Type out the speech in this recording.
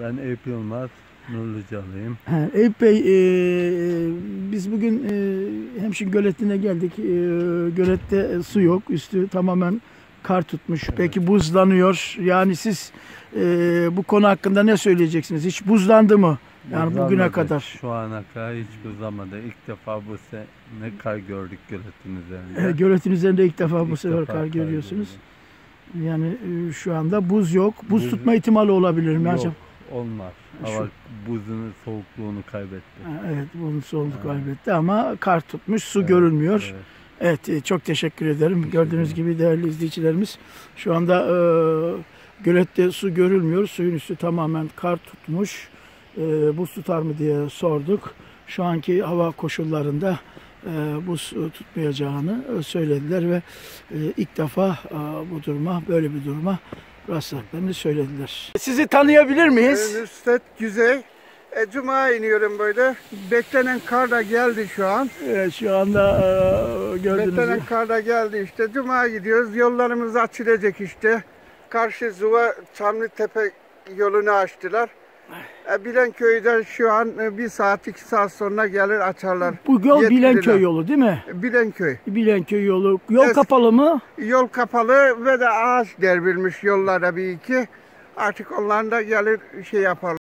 Ben Eyüp Yılmaz, Nurlucalıyım. Ha, Eyüp Bey, e, biz bugün e, Hemşin Göleti'ne geldik. E, gölette su yok, üstü tamamen kar tutmuş. Peki buzlanıyor. Yani siz e, bu konu hakkında ne söyleyeceksiniz? Hiç buzlandı mı? Yani bugüne Buzlanmadı. kadar. Şu ana kadar hiç buzlamadı. İlk defa bu sene kar gördük göletin E, üzerinde. göletin üzerinde ilk defa bu sefer defa kar görüyorsunuz. gördüm. Yani e, şu anda buz yok. Buz Buz- tutma ihtimali olabilir mi Yok, acaba? Olmaz. Şu- Hava buzun soğukluğunu kaybetti. Evet, bunun soğuk Ha. kaybetti ama kar tutmuş, su Evet, görülmüyor. evet. Evet, e, çok teşekkür ederim. Teşekkür Gördüğünüz ederim. gibi değerli izleyicilerimiz şu anda e, gölette su görülmüyor. Suyun üstü tamamen kar tutmuş. E, buz tutar mı diye sorduk. Şu anki hava koşullarında e, buz tutmayacağını söylediler ve e, ilk defa e, bu duruma, böyle bir duruma rastladıklarını söylediler. Sizi tanıyabilir miyiz? Ee, Nusret Güzey. E, Cuma iniyorum böyle. Beklenen kar da geldi şu an. Evet, şu anda e, gördüğünüz Beklenen gibi. kar da geldi işte. Cuma gidiyoruz. Yollarımız açılacak işte. Karşı Zuva Çamlıtepe yolunu açtılar. E, Bilenköy'den şu an e, bir saat iki saat sonra gelir açarlar. Bu yol Yetkililer. Bilenköy yolu değil mi? Bilenköy. Bilenköy yolu. Yol Evet. kapalı mı? Yol kapalı ve de ağaç derbilmiş yollara bir iki. Artık onlar da gelir şey yapar.